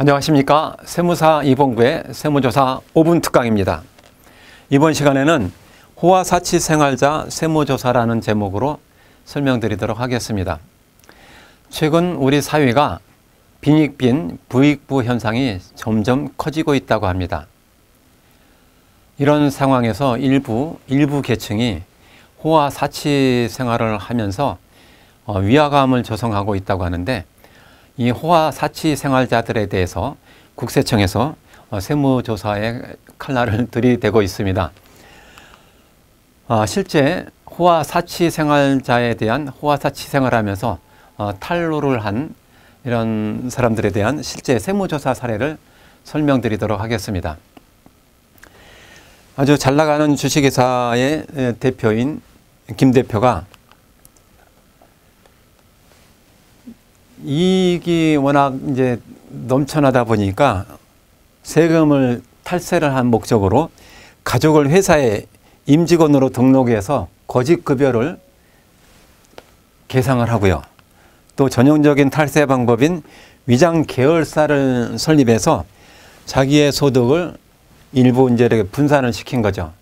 안녕하십니까 세무사 이봉구의 세무조사 5분 특강입니다. 이번 시간에는 호화사치 생활자 세무조사라는 제목으로 설명드리도록 하겠습니다. 최근 우리 사회가 빈익빈 부익부 현상이 점점 커지고 있다고 합니다. 이런 상황에서 일부 일부 계층이 호화사치 생활을 하면서 어, 위화감을 조성하고 있다고 하는데 이 호화 사치 생활자들에 대해서 국세청에서 어, 세무조사에 칼날을 들이대고 있습니다. 어, 실제 호화 사치 생활자에 대한 호화 사치 생활하면서 어, 탈루를 한 이런 사람들에 대한 실제 세무조사 사례를 설명드리도록 하겠습니다. 아주 잘 나가는 주식회사의 대표인 김 대표가 이익이 워낙 이제 넘쳐나다 보니까 세금을 탈세를 한 목적으로 가족을 회사에 임직원으로 등록해서 거짓 급여를 계상을 하고요. 또 전형적인 탈세 방법인 위장 계열사를 설립해서 자기의 소득을 일부 이제 이렇게 분산을 시킨 거죠.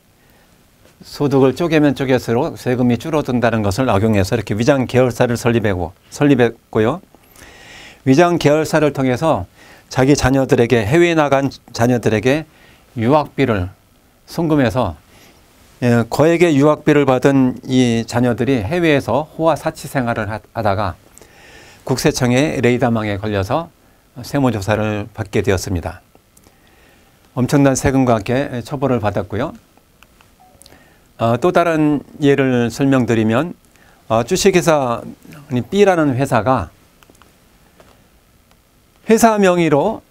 소득을 쪼개면 쪼개수록 세금이 줄어든다는 것을 악용해서 이렇게 위장 계열사를 설립하고 설립했고요. 위장 계열사를 통해서 자기 자녀들에게 해외에 나간 자녀들에게 유학비를 송금해서 예, 거액의 유학비를 받은 이 자녀들이 해외에서 호화 사치 생활을 하다가 국세청의 레이더망에 걸려서 세무조사를 받게 되었습니다. 엄청난 세금과 함께 처벌을 받았고요. 어, 또 다른 예를 설명드리면 어, 주식회사 B라는 회사가 회사 명의로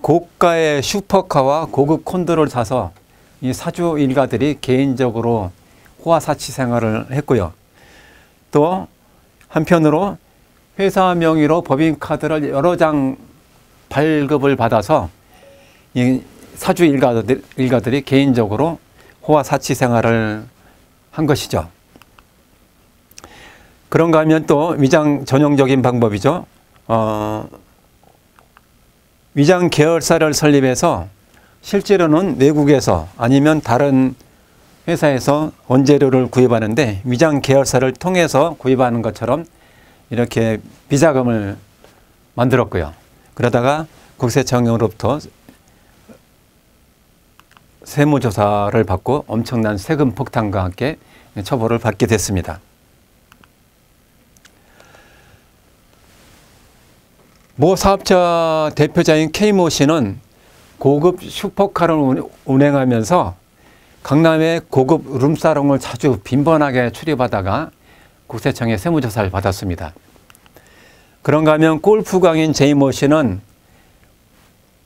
고가의 슈퍼카와 고급 콘도를 사서 이 사주 일가들이 개인적으로 호화 사치 생활을 했고요. 또 한편으로 회사 명의로 법인카드를 여러 장 발급을 받아서 이 사주 일가들, 일가들이 개인적으로 호화 사치 생활을 한 것이죠. 그런가 하면 또 위장 전형적인 방법이죠. 어, 위장 계열사를 설립해서 실제로는 외국에서 아니면 다른 회사에서 원재료를 구입하는데 위장 계열사를 통해서 구입하는 것처럼 이렇게 비자금을 만들었고요. 그러다가 국세청으로부터 세무조사를 받고 엄청난 세금 폭탄과 함께 처벌을 받게 됐습니다. 모 사업자 대표자인 K모 씨는 고급 슈퍼카를 운행하면서 강남의 고급 룸사롱을 자주 빈번하게 출입하다가 국세청에 세무조사를 받았습니다. 그런가 하면 골프광인 제이모 씨는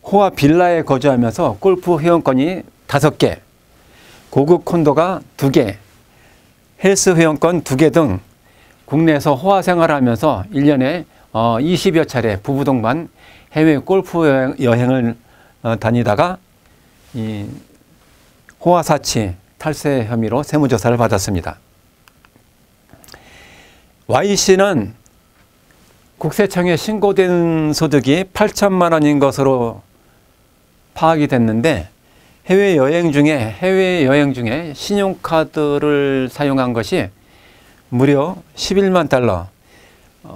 호화 빌라에 거주하면서 골프 회원권이 다섯 개, 고급 콘도가 두 개, 헬스 회원권 두개등 국내에서 호화 생활하면서 1년에 어, 20여 차례 부부 동반 해외 골프 여행 을 어, 다니다가 이 호화사치 탈세 혐의로 세무조사를 받았습니다. Y씨는 국세청에 신고된 소득이 8천만 원인 것으로 파악이 됐는데 해외 여행 중에 해외 여행 중에 신용카드를 사용한 것이 무려 11만 달러 어,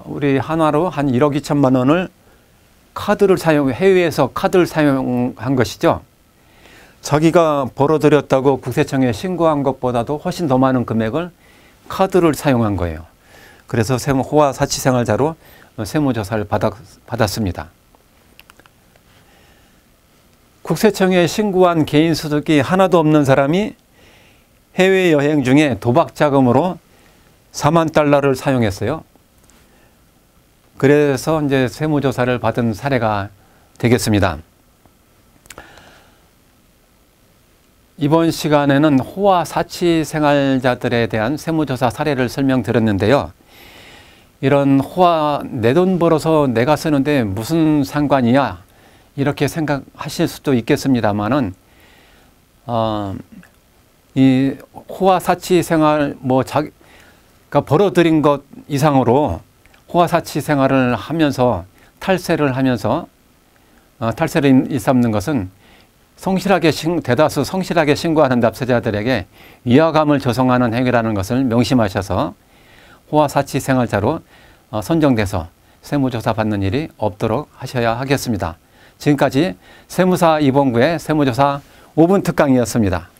우리 한화로 한 1억 2천만 원을 카드를 사용, 해외에서 카드를 사용한 것이죠. 자기가 벌어들였다고 국세청에 신고한 것보다도 훨씬 더 많은 금액을 카드를 사용한 거예요. 그래서 세무 호화 사치생활자로 세무조사를 받았, 받았습니다. 국세청에 신고한 개인 소득이 하나도 없는 사람이 해외여행 중에 도박 자금으로 4만 달러를 사용했어요. 그래서 이제 세무조사를 받은 사례가 되겠습니다. 이번 시간에는 호화 사치 생활자들에 대한 세무조사 사례를 설명드렸는데요. 이런 호화 내 돈 벌어서 내가 쓰는데 무슨 상관이야 이렇게 생각하실 수도 있겠습니다만은 어, 이 호화 사치 생활 뭐 자기가 벌어들인 것 이상으로 호화사치 생활을 하면서 탈세를 하면서 어, 탈세를 일삼는 것은 성실하게 신, 대다수 성실하게 신고하는 납세자들에게 위화감을 조성하는 행위라는 것을 명심하셔서 호화 사치 생활자로 어, 선정돼서 세무조사 받는 일이 없도록 하셔야 하겠습니다. 지금까지 세무사 이봉구의 세무조사 5분 특강이었습니다.